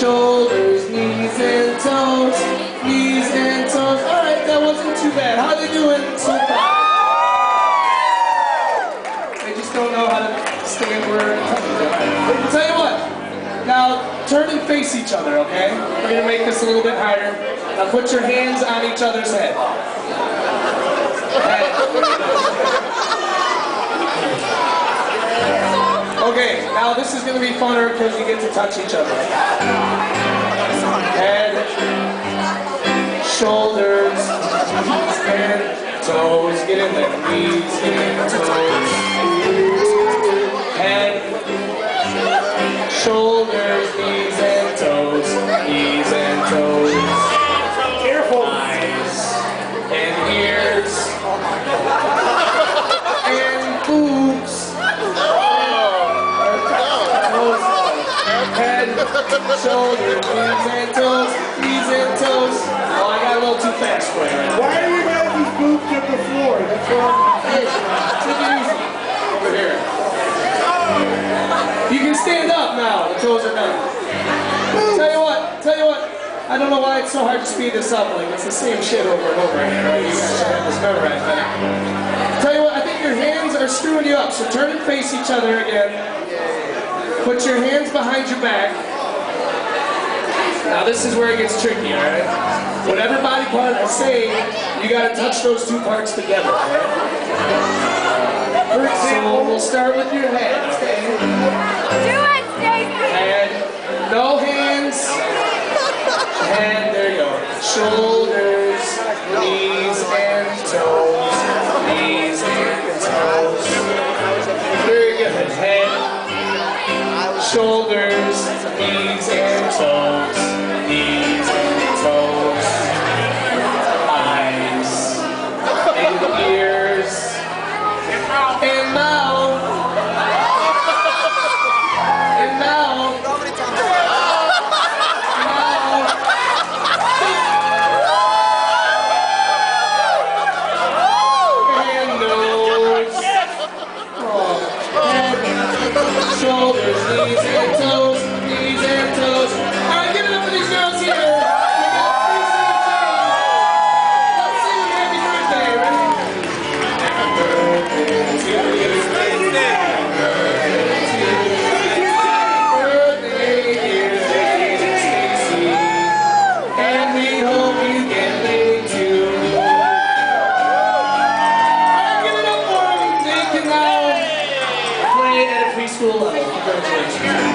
shoulders, knees and toes, knees and toes. All right, that wasn't too bad. How they doing so far? They just don't know how to stay at. I'll tell you what. Now, turn and face each other, okay? We're gonna make this a little bit harder. Now put your hands on each other's head. Okay, now this is gonna be funner because you get to touch each other. Head, shoulders, and toes. Get in there. Knees, get in toes. Shoulders, knees and toes. Knees and toes. Oh, I got a little too fast for you. Why do you have these boobs on the floor? That's wrong. Hey, take it easy. Over here. You can stand up now. The toes are done. Tell you what. Tell you what. I don't know why it's so hard to speed this up. Like it's the same shit over and over again. Right? You guys should have this memorized. But tell you what. I think your hands are screwing you up. So turn and face each other again. Put your hands behind your back. Now this is where it gets tricky, alright? Whatever body part I say, you gotta touch those two parts together, alright? For example, we'll start with your head, okay? Do it, Stacy! Head, no hands. Head, there you go. Shoulders, knees and toes. Knees and toes. Very good. Head, shoulders, knees and toes. Preschool level. Congratulations.